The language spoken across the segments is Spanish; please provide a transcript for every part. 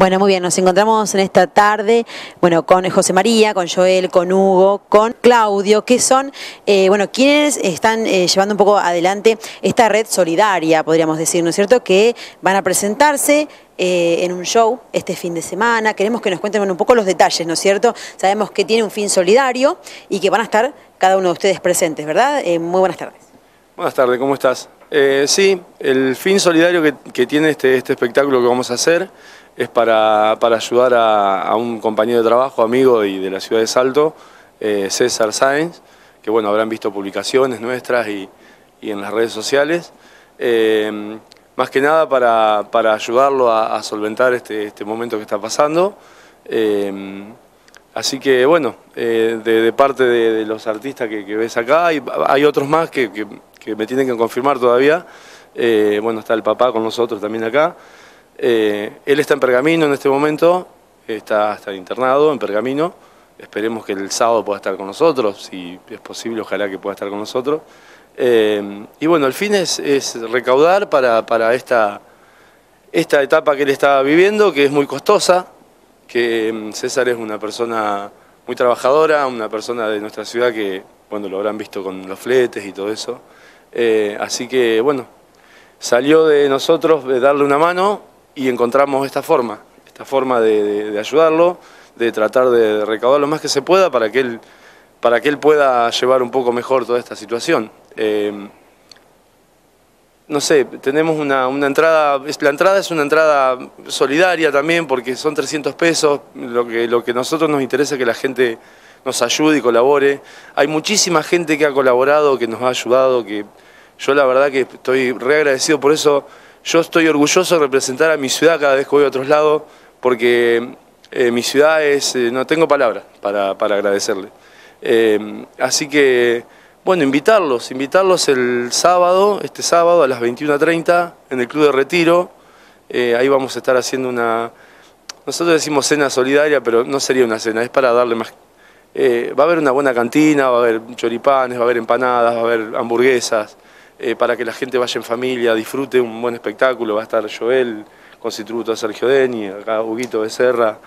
Bueno, muy bien, nos encontramos en esta tarde, bueno, con José María, con Joel, con Hugo, con Claudio, que son, eh, bueno, quienes están eh, llevando un poco adelante esta red solidaria, podríamos decir, ¿no es cierto?, que van a presentarse eh, en un show este fin de semana. Queremos que nos cuenten un poco los detalles, ¿no es cierto? Sabemos que tiene un fin solidario y que van a estar cada uno de ustedes presentes, ¿verdad? muy buenas tardes. Buenas tardes, ¿cómo estás? sí, el fin solidario que, que tiene este, este espectáculo que vamos a hacer es para, ayudar a, un compañero de trabajo, amigo y de la ciudad de Salto, eh, César Sáenz, que bueno, habrán visto publicaciones nuestras y, en las redes sociales. Eh, más que nada para, ayudarlo a, solventar este, este, momento que está pasando. Eh, así que bueno, de, parte de, los artistas que, ves acá, hay, hay otros más que, que, me tienen que confirmar todavía. bueno, está el papá con nosotros también acá. Eh, él está en Pergamino en este momento, está, está internado en Pergamino. Esperemos que el sábado pueda estar con nosotros, si es posible, ojalá que pueda estar con nosotros. Eh, y bueno, el fin es, recaudar para, esta, esta etapa que él está viviendo, que es muy costosa, que mm, César es una persona muy trabajadora, una persona de nuestra ciudad que, bueno, lo habrán visto con los fletes y todo eso. Eh, así que, bueno, salió de nosotros de darle una mano y encontramos esta forma, esta forma de, ayudarlo, de tratar de recaudar lo más que se pueda para que él, para que él pueda llevar un poco mejor toda esta situación. Eh, no sé, tenemos una, entrada, la entrada es una entrada solidaria también porque son 300 pesos, lo que, lo que nosotros nos interesa es que la gente nos ayude y colabore. Hay muchísima gente que ha colaborado, que nos ha ayudado, que yo la verdad que estoy re agradecido por eso. Yo estoy orgulloso de representar a mi ciudad cada vez que voy a otros lados, porque eh, mi ciudad es, eh, no tengo palabras para, agradecerle. Eh, así que, bueno, invitarlos, invitarlos el sábado, este sábado a las 21.30 en el Club de Retiro. ahí vamos a estar haciendo una, nosotros decimos cena solidaria, pero no sería una cena, es para darle más... va a haber una buena cantina, va a haber choripanes, va a haber empanadas, va a haber hamburguesas. Eh, para que la gente vaya en familia, disfrute un buen espectáculo. Va a estar Joel, constituto Sergio Deni, acá Huguito Becerra.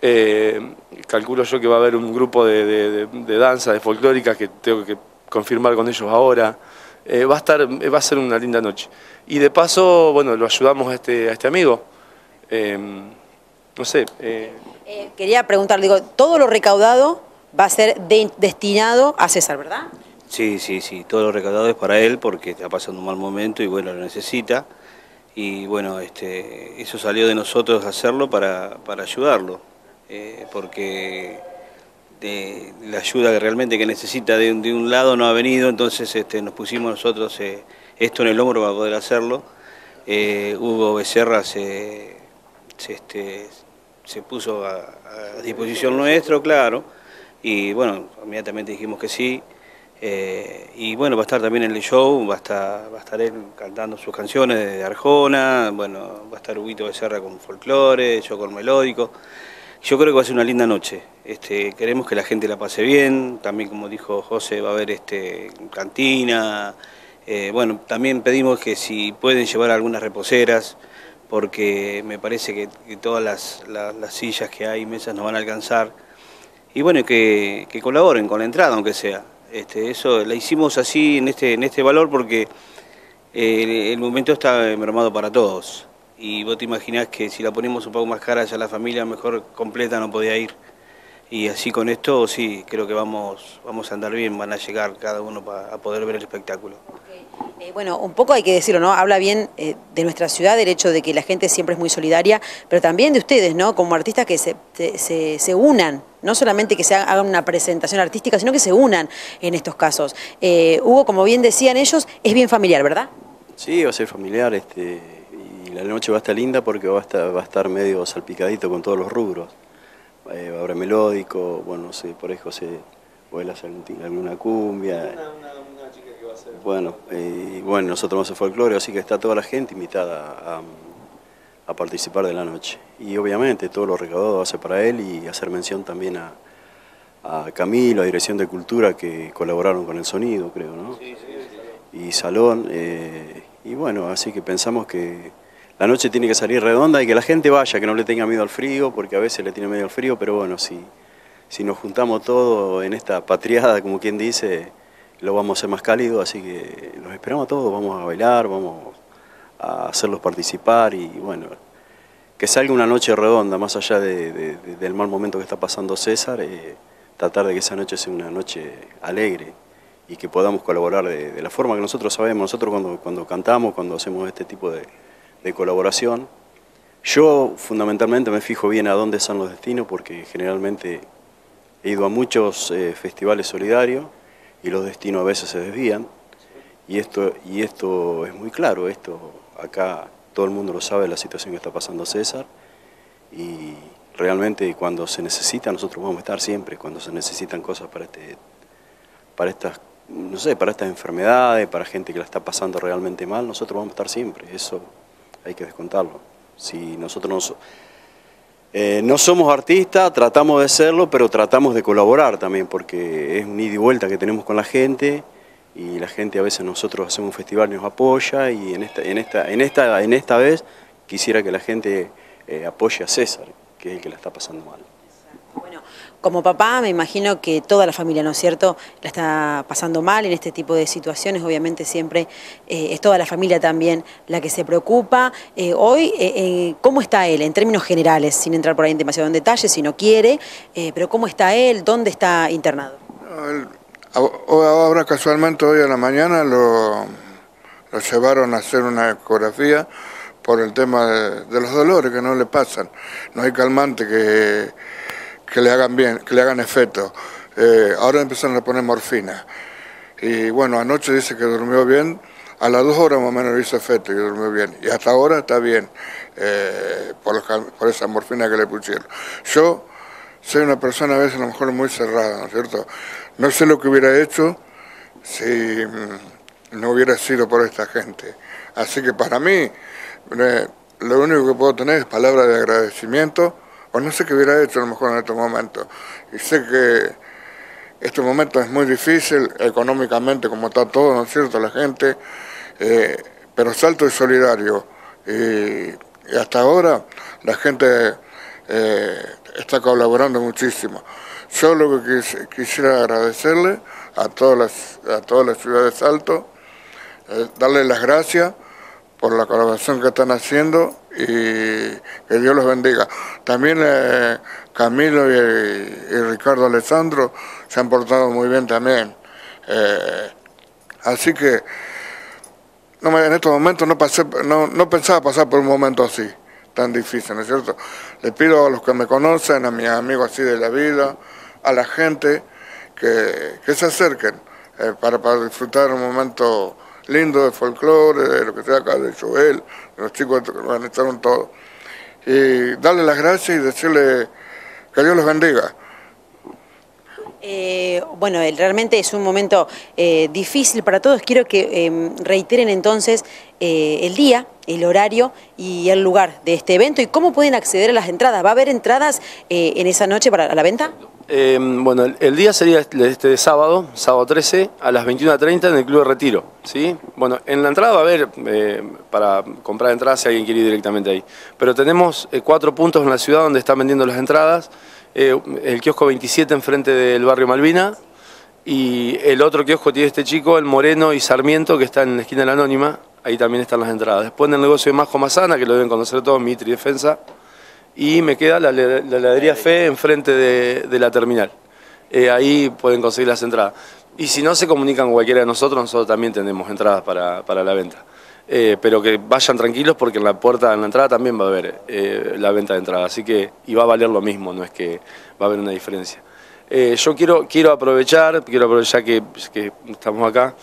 Eh, calculo yo que va a haber un grupo de, danza, de folclórica, que tengo que confirmar con ellos ahora. Eh, va, a estar, va a ser una linda noche. Y de paso, bueno, lo ayudamos a este, a este amigo. no sé. quería preguntar, digo, todo lo recaudado va a ser destinado a César, ¿verdad? Sí, sí, sí, todo lo recaudado es para él porque está pasando un mal momento y bueno, lo necesita. Y bueno, este, eso salió de nosotros hacerlo para, ayudarlo, eh, porque de, la ayuda que realmente que necesita de, un lado no ha venido, entonces este, nos pusimos nosotros eh, esto en el hombro para poder hacerlo. Eh, Hugo Becerra se, este, se puso a disposición nuestro, claro, y bueno, inmediatamente dijimos que sí. Eh, y bueno, va a estar también en el show, va a estar, va a estar él cantando sus canciones de Arjona, bueno, va a estar Huguito Becerra con folclore, yo con melódico. Yo creo que va a ser una linda noche. Este, queremos que la gente la pase bien, también como dijo José, va a haber este, cantina. Eh, bueno, también pedimos que si pueden llevar algunas reposeras, porque me parece que, todas las, sillas que hay, mesas, nos van a alcanzar. Y bueno, que colaboren con la entrada, aunque sea. Este, eso la hicimos así en este, en este valor porque eh, el momento está mermado para todos. Y vos te imaginás que si la ponemos un poco más cara ya la familia mejor completa no podía ir. Y así con esto sí, creo que vamos, vamos a andar bien, van a llegar cada uno para poder ver el espectáculo. Eh, bueno, un poco hay que decirlo, ¿no? Habla bien eh, de nuestra ciudad, el hecho de que la gente siempre es muy solidaria, pero también de ustedes, ¿no? Como artistas que se, se, unan, no solamente que se hagan una presentación artística, sino que se unan en estos casos. Eh, Hugo, como bien decían ellos, es bien familiar, ¿verdad? Sí, va a ser familiar, este, y la noche va a estar linda porque va a estar, va a estar medio salpicadito con todos los rubros. Va a haber melódico, bueno, no sé, por ahí José vuela alguna cumbia. Bueno, y bueno, nosotros vamos a folclore, así que está toda la gente invitada a, participar de la noche. Y obviamente todo lo recaudado va a ser para él y hacer mención también a, Camilo, a Dirección de Cultura, que colaboraron con el sonido, creo, ¿no? Sí, sí, sí. Y Salón, eh, y bueno, así que pensamos que la noche tiene que salir redonda y que la gente vaya, que no le tenga miedo al frío, porque a veces le tiene miedo al frío, pero bueno, si, si nos juntamos todos en esta patriada, como quien dice, lo vamos a hacer más cálido, así que los esperamos a todos, vamos a bailar, vamos a hacerlos participar y bueno, que salga una noche redonda, más allá del mal momento que está pasando César, eh, tratar de que esa noche sea una noche alegre y que podamos colaborar de, la forma que nosotros sabemos, nosotros cuando, cuando cantamos, cuando hacemos este tipo de, colaboración, yo fundamentalmente me fijo bien a dónde son los destinos porque generalmente he ido a muchos eh, festivales solidarios y los destinos a veces se desvían. Y esto, y esto es muy claro, esto acá todo el mundo lo sabe la situación que está pasando César. Y realmente cuando se necesita nosotros vamos a estar siempre, cuando se necesitan cosas para este para estas no sé, para estas enfermedades, para gente que la está pasando realmente mal, nosotros vamos a estar siempre, eso hay que descontarlo. Si nosotros no, eh, somos artistas, tratamos de serlo, pero tratamos de colaborar también, porque es un ida y vuelta que tenemos con la gente, y la gente a veces nosotros hacemos un festival y nos apoya, y en esta, en esta, en esta, en esta vez quisiera que la gente eh, apoye a César, que es el que la está pasando mal. Como papá, me imagino que toda la familia, ¿no es cierto?, la está pasando mal en este tipo de situaciones. Obviamente siempre eh, es toda la familia también la que se preocupa. Eh, hoy, eh, ¿cómo está él en términos generales? Sin entrar por ahí demasiado en detalle, si no quiere, pero ¿cómo está él? ¿Dónde está internado? ahora casualmente hoy a la mañana lo, llevaron a hacer una ecografía por el tema de los dolores que no le pasan. No hay calmante que que le hagan bien, que le hagan efecto. Eh, ahora empezaron a poner morfina. Y bueno, anoche dice que durmió bien, a las dos horas más o menos hizo efecto y durmió bien. Y hasta ahora está bien eh, por, por, esa morfina que le pusieron. Yo soy una persona a veces a lo mejor muy cerrada, ¿no es cierto? No sé lo que hubiera hecho si mm, no hubiera sido por esta gente. Así que para mí, eh, lo único que puedo tener es palabras de agradecimiento o no sé qué hubiera hecho a lo mejor en estos momentos. Y sé que este momento es muy difícil económicamente, como está todo, ¿no es cierto?, la gente, eh, pero Salto es solidario. Y, hasta ahora la gente eh, está colaborando muchísimo. Yo lo que quisiera agradecerle a todas las, a todas las ciudades de Salto, eh, darle las gracias por la colaboración que están haciendo y que Dios los bendiga. También eh, Camilo y, Ricardo Alessandro se han portado muy bien también. Eh, así que en estos momentos no, pasé, no, no pensaba pasar por un momento así, tan difícil, ¿no es cierto? Le pido a los que me conocen, a mis amigos así de la vida, a la gente, que, que se acerquen eh, para, para disfrutar un momento lindo de folclore, de lo que sea acá, de Joel, los chicos organizaron todo. Y darle las gracias y decirle que Dios los bendiga. Eh, bueno, realmente es un momento eh, difícil para todos. Quiero que em, reiteren entonces eh, el día, el horario y el lugar de este evento y cómo pueden acceder a las entradas. ¿Va a haber entradas en esa noche para la venta? Em, bueno, el, día sería este, este sábado, sábado 13, a las 21.30 en el Club de Retiro. ¿sí? Bueno, en la entrada va a haber, eh, para comprar entradas si alguien quiere ir directamente ahí. Pero tenemos eh, cuatro puntos en la ciudad donde están vendiendo las entradas. Eh, el kiosco 27 enfrente del barrio Malvina. Y el otro kiosco tiene este chico, el Moreno y Sarmiento, que está en la esquina de la Anónima. Ahí también están las entradas. Después en el negocio de Majo Mazana, que lo deben conocer todos, Mitri Defensa y me queda la, heladería Fe enfrente de, la terminal. Eh, ahí pueden conseguir las entradas. Y si no se comunican con cualquiera de nosotros, nosotros también tenemos entradas para, la venta. Eh, pero que vayan tranquilos porque en la puerta, en la entrada también va a haber eh, la venta de entradas. Así que, y va a valer lo mismo, no es que va a haber una diferencia. yo quiero, quiero aprovechar, quiero aprovechar que, estamos acá.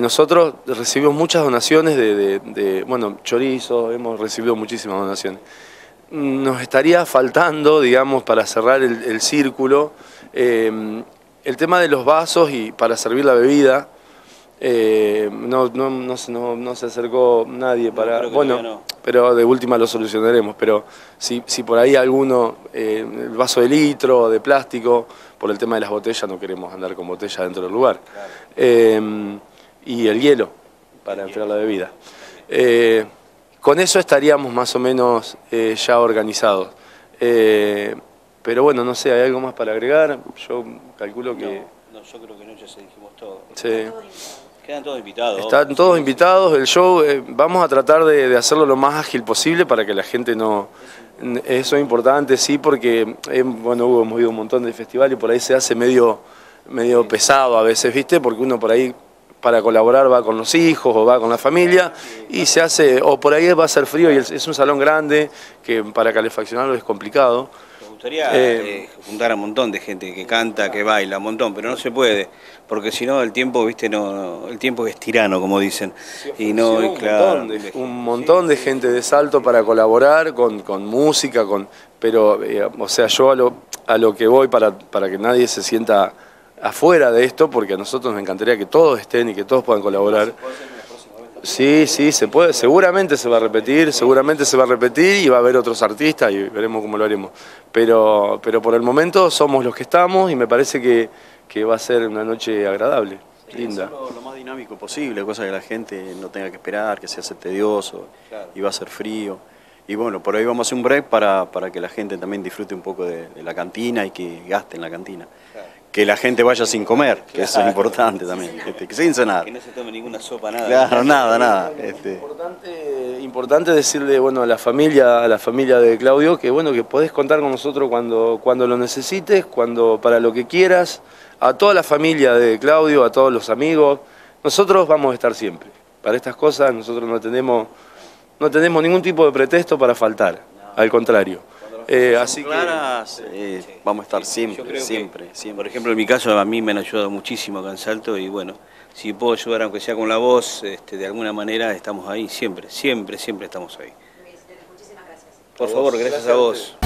nosotros recibimos muchas donaciones de, de, bueno, chorizo, hemos recibido muchísimas donaciones nos estaría faltando, digamos, para cerrar el, círculo, eh, el tema de los vasos y para servir la bebida. Eh, no, no, no, se acercó nadie para... Bueno, pero de última lo solucionaremos, pero si, si por ahí alguno, eh, el vaso de litro, de plástico, por el tema de las botellas no queremos andar con botellas dentro del lugar. y el hielo para enfriar la bebida. Con eso estaríamos más o menos eh, ya organizados. Eh, pero bueno, no sé, ¿hay algo más para agregar? Yo calculo que... No, yo creo que no, ya se dijimos todo. Sí. Quedan todos invitados. Están todos invitados, el show eh, vamos a tratar de, de hacerlo lo más ágil posible para que la gente no... Eso es importante, sí, porque, eh, bueno, hemos ido a un montón de festivales y por ahí se hace medio, medio pesado a veces, ¿viste? Porque uno por ahí para colaborar va con los hijos o va con la familia y se hace, o por ahí va a ser frío y es un salón grande que para calefaccionarlo es complicado. Me gustaría Eh, eh, juntar a un montón de gente que canta, que baila, un montón, pero no se puede, porque si no el tiempo, viste, no, el tiempo es tirano, como dicen. Y no, y un, claro, montón de, un montón de gente de Salto para colaborar con, con música, con, pero, eh, o sea, yo a lo, a lo que voy para, para que nadie se sienta afuera de esto, porque a nosotros nos encantaría que todos estén y que todos puedan colaborar. Sí, sí, se puede, seguramente se va a repetir, seguramente se va a repetir y va a haber otros artistas y veremos cómo lo haremos. Pero, pero por el momento somos los que estamos y me parece que, que va a ser una noche agradable, linda. Hacerlo lo más dinámico posible, cosa que la gente no tenga que esperar, que se hace tedioso y va a ser frío. Y bueno, por ahí vamos a hacer un break para, para que la gente también disfrute un poco de, de la cantina y que gaste en la cantina. Que la gente vaya sin comer, que eso es importante también, este, que sin cenar. que no se tome ninguna sopa, nada. Claro, nada, nada. Este, Importante, importante decirle bueno, a la familia, a la familia de Claudio, que bueno, que podés contar con nosotros cuando, cuando lo necesites, cuando, para lo que quieras, a toda la familia de Claudio, a todos los amigos. Nosotros vamos a estar siempre. Para estas cosas nosotros no tenemos, no tenemos ningún tipo de pretexto para faltar, al contrario. Eh, así que claras, eh, vamos a estar siempre, que, siempre, Por siempre. ejemplo, en mi caso, a mí me han ayudado muchísimo acá en Salto y bueno, si puedo ayudar, aunque sea con la voz, este, de alguna manera estamos ahí, siempre, siempre, siempre estamos ahí. Por favor, gracias a vos.